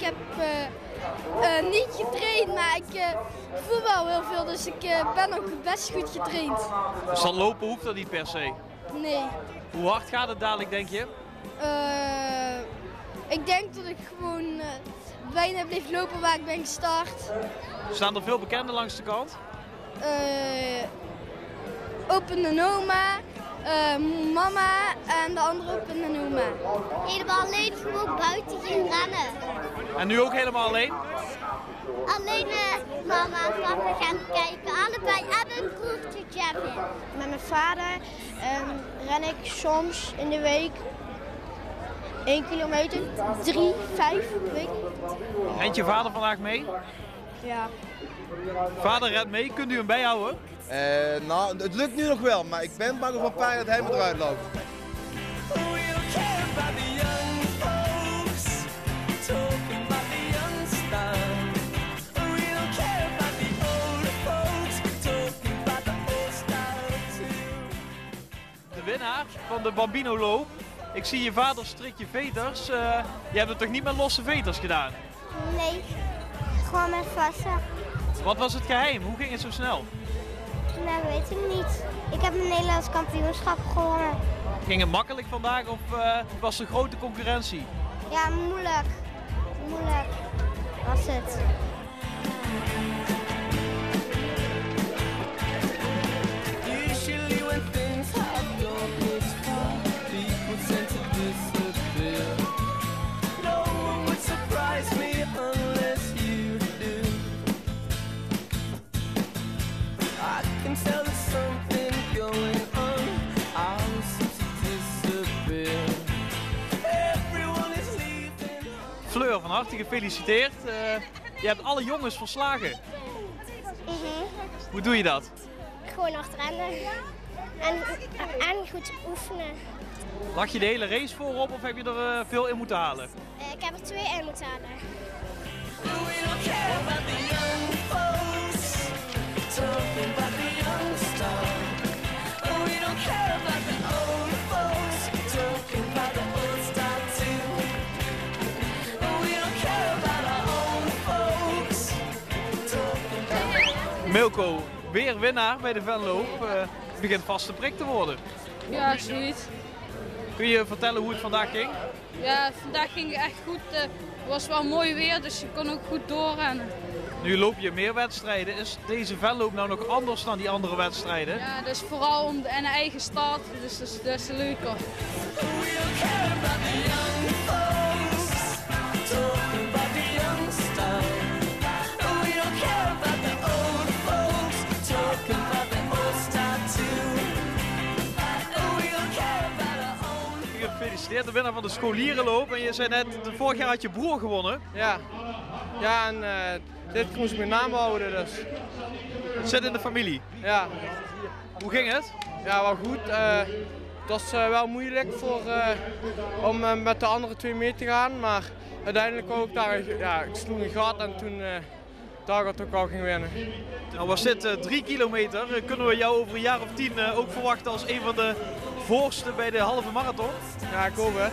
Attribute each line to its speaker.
Speaker 1: heb uh, niet getraind, maar ik uh, voetbal heel veel, dus ik uh, ben ook best goed getraind.
Speaker 2: Dus dan lopen hoeft dat niet per se?
Speaker 1: Nee.
Speaker 2: Hoe hard gaat het dadelijk, denk je?
Speaker 1: ik denk dat ik gewoon bijna blijf lopen waar ik ben gestart.
Speaker 2: Staan er veel bekenden langs de kant?
Speaker 1: Open de Noma, mama en de andere Open de Noma.
Speaker 3: Helemaal alleen gewoon buiten gaan rennen.
Speaker 2: En nu ook helemaal alleen?
Speaker 3: Alleen uh, mama en papa gaan kijken. Allebei en een broertje Jeffy.
Speaker 1: Met mijn vader um, ren ik soms in de week 1 kilometer, 3, 5 week.
Speaker 2: Rent je vader vandaag mee?
Speaker 1: Ja.
Speaker 2: Vader rent mee, kunt u hem bijhouden?
Speaker 4: Uh, nou, het lukt nu nog wel, maar ik ben bang voor een paar dat hij me eruit loopt.
Speaker 2: Winnaar van de Bambino loop. Ik zie je vader strik je veters. Uh, je hebt het toch niet met losse veters gedaan?
Speaker 3: Nee, gewoon met vaste.
Speaker 2: Wat was het geheim? Hoe ging het zo snel?
Speaker 3: Nou, weet ik niet. Ik heb een Nederlands kampioenschap gewonnen.
Speaker 2: Ging het makkelijk vandaag of uh, was er grote concurrentie?
Speaker 3: Ja, moeilijk. Moeilijk was het.
Speaker 2: Fleur, van harte gefeliciteerd. Uh, je hebt alle jongens verslagen.
Speaker 3: Mm -hmm.
Speaker 2: Hoe doe je dat?
Speaker 3: Gewoon achterrennen. En, en goed oefenen.
Speaker 2: Lag je de hele race voorop of heb je er uh, veel in moeten halen?
Speaker 3: Uh, ik heb er twee in moeten halen.
Speaker 2: Milko, weer winnaar bij de Venloop. Uh, het begint vast te prik te worden.
Speaker 5: Ja, zoiets.
Speaker 2: Kun je vertellen hoe het vandaag ging?
Speaker 5: Ja, vandaag ging het echt goed. Het was wel mooi weer, dus je kon ook goed doorrennen.
Speaker 2: Nu loop je meer wedstrijden. Is deze Venloop nou nog anders dan die andere wedstrijden?
Speaker 5: Ja, dus vooral om de, en eigen stad, dus dat is des te leuker.
Speaker 2: Gefeliciteerd, de winnaar van de scholierenloop. En je zei net, vorig jaar had je broer gewonnen.
Speaker 6: Ja, ja en uh, dit moest ik mijn naam houden dus.
Speaker 2: Het zit in de familie?
Speaker 6: Ja.
Speaker 2: Hoe ging het?
Speaker 6: Ja, wel goed. Uh, het was uh, wel moeilijk voor, om met de andere twee mee te gaan, maar uiteindelijk ook daar, ja, ik sloeg een gat en toen daar het ook al ging winnen.
Speaker 2: Nou was dit drie kilometer. Kunnen we jou over een jaar of tien ook verwachten als een van de voorste bij de halve marathon.
Speaker 6: Ja, ik hoop het.